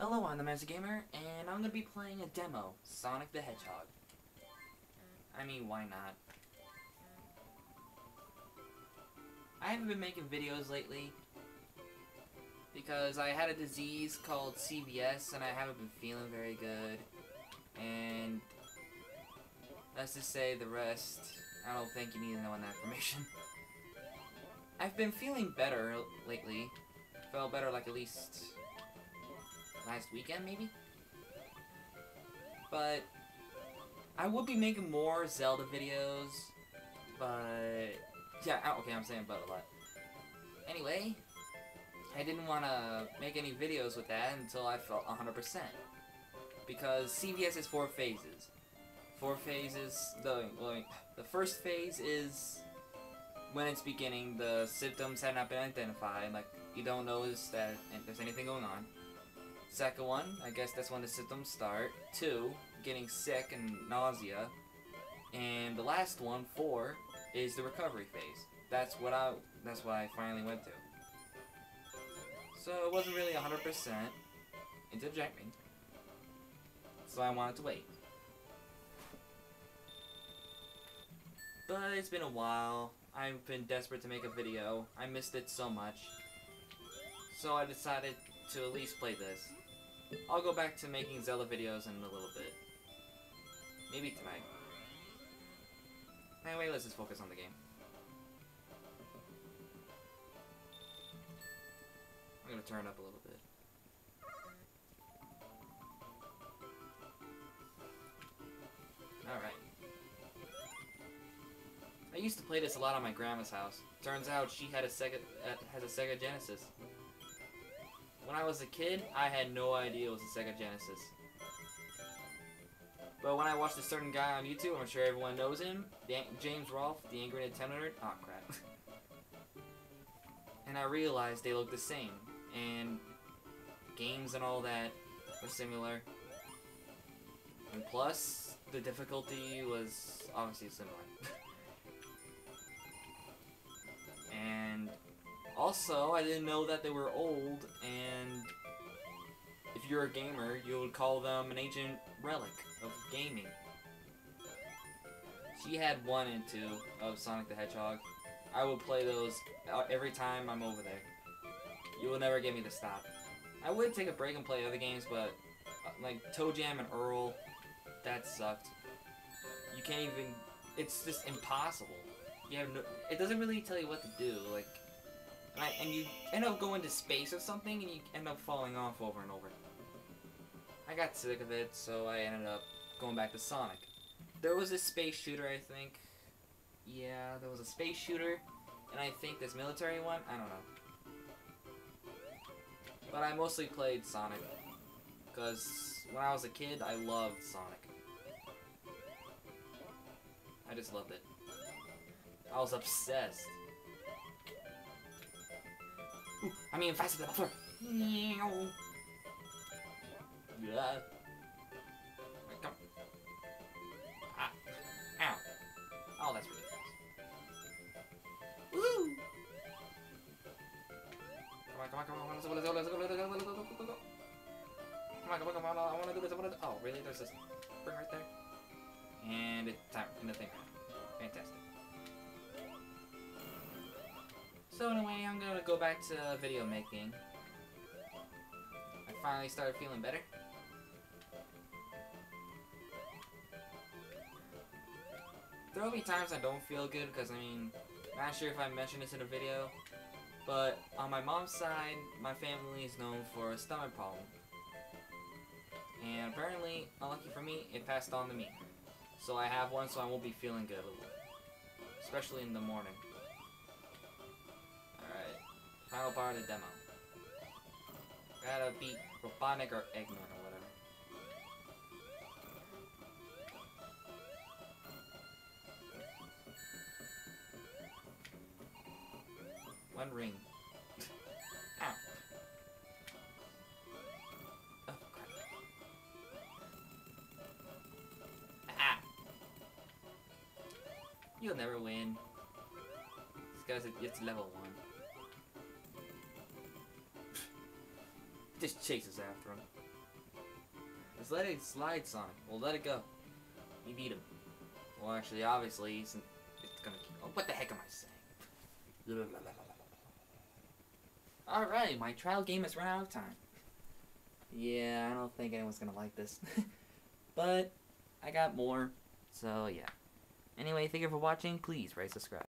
Hello, I'm the Master Gamer, and I'm gonna be playing a demo, Sonic the Hedgehog. I mean, why not? I haven't been making videos lately because I had a disease called CVS and I haven't been feeling very good. And let's just say the rest, I don't think you need to know that information. I've been feeling better lately. Felt better like at least last weekend, maybe? But I would be making more Zelda videos, but yeah, okay, I'm saying but a lot. Anyway, I didn't want to make any videos with that until I felt 100%. Because CVS is four phases. Four phases, the, the first phase is when it's beginning, the symptoms have not been identified, like, you don't notice that there's anything going on. Second one, I guess that's when the symptoms start. Two, getting sick and nausea. And the last one, four, is the recovery phase. That's what I that's what I finally went to. So it wasn't really 100% interjecting. So I wanted to wait. But it's been a while. I've been desperate to make a video. I missed it so much. So I decided to at least play this. I'll go back to making Zelda videos in a little bit. Maybe tonight. Anyway, let's just focus on the game. I'm gonna turn it up a little bit. Alright. I used to play this a lot on my grandma's house. Turns out she had a Sega, uh, has a Sega Genesis. When I was a kid, I had no idea it was a Sega Genesis. But when I watched a certain guy on YouTube, I'm sure everyone knows him, James Rolfe, the Angry Nintendo Nerd. Oh crap. and I realized they look the same, and games and all that were similar. And plus, the difficulty was obviously similar. and also, I didn't know that they were old, and if you're a gamer, you would call them an ancient relic of gaming. She had one and two of Sonic the Hedgehog. I would play those every time I'm over there. You will never get me to stop. I would take a break and play other games, but uh, like ToeJam and Earl, that sucked. You can't even. It's just impossible. You have no. It doesn't really tell you what to do. Like, and, you end up going to space or something, and you end up falling off over and over. I got sick of it, so I ended up going back to Sonic. There was a space shooter, I think. Yeah, there was a space shooter, and I think this military one. I don't know. But I mostly played Sonic, because when I was a kid, I loved Sonic. I just loved it. I was obsessed. Ooh, I mean faster than before. Yeah. Come. Ah. Ow. Oh, that's really fast. Woo! Come on, come on, come on. Let's go, let's go, let's go, let's go, let's go, let's go, go. Come on, come on, come on. I want to do this, I want to Oh, really? There's this spring right there? And it's time in the thing. Fantastic. So anyway, I'm gonna go back to video making. I finally started feeling better. There will be times I don't feel good because, I mean, not sure if I mentioned this in a video, but on my mom's side, my family is known for a stomach problem. And apparently, unlucky for me, it passed on to me. So I have one so I won't be feeling good, especially in the morning. Final of the demo. Gotta beat Robotnik or Eggman or whatever. One ring. Oh, crap. Ah! You'll never win. This guy's it's level one. Just chases after him. Just let it slide, Sonic. Well, let it go. You beat him. Well, actually, obviously, he's it's gonna keep. Oh, what the heck am I saying? Alright, my trial game has run out of time. Yeah, I don't think anyone's gonna like this. but, I got more. So, yeah. Anyway, thank you for watching. Please rate, subscribe.